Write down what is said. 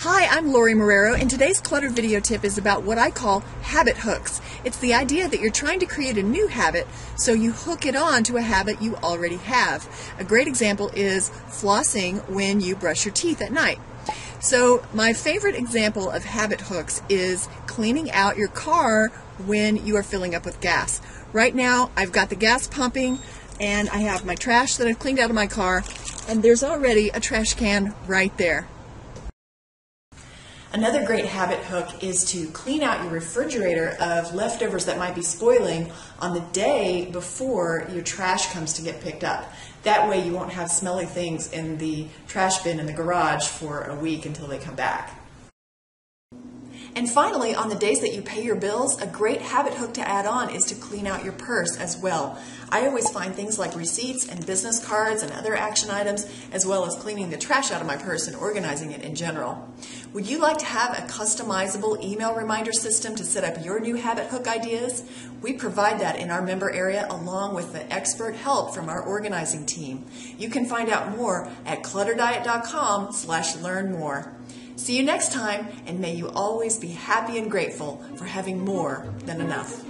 Hi, I'm Lorie Marrero, and today's cluttered video tip is about what I call habit hooks. It's the idea that you're trying to create a new habit, so you hook it on to a habit you already have. A great example is flossing when you brush your teeth at night. So, my favorite example of habit hooks is cleaning out your car when you are filling up with gas. Right now, I've got the gas pumping, and I have my trash that I've cleaned out of my car, and there's already a trash can right there. Another great habit hook is to clean out your refrigerator of leftovers that might be spoiling on the day before your trash comes to get picked up. That way you won't have smelly things in the trash bin in the garage for a week until they come back. And finally, on the days that you pay your bills, a great habit hook to add on is to clean out your purse as well. I always find things like receipts and business cards and other action items, as well as cleaning the trash out of my purse and organizing it in general. Would you like to have a customizable email reminder system to set up your new habit hook ideas? We provide that in our member area along with the expert help from our organizing team. You can find out more at clutterdiet.com slash learn more. See you next time, and may you always be happy and grateful for having more than enough.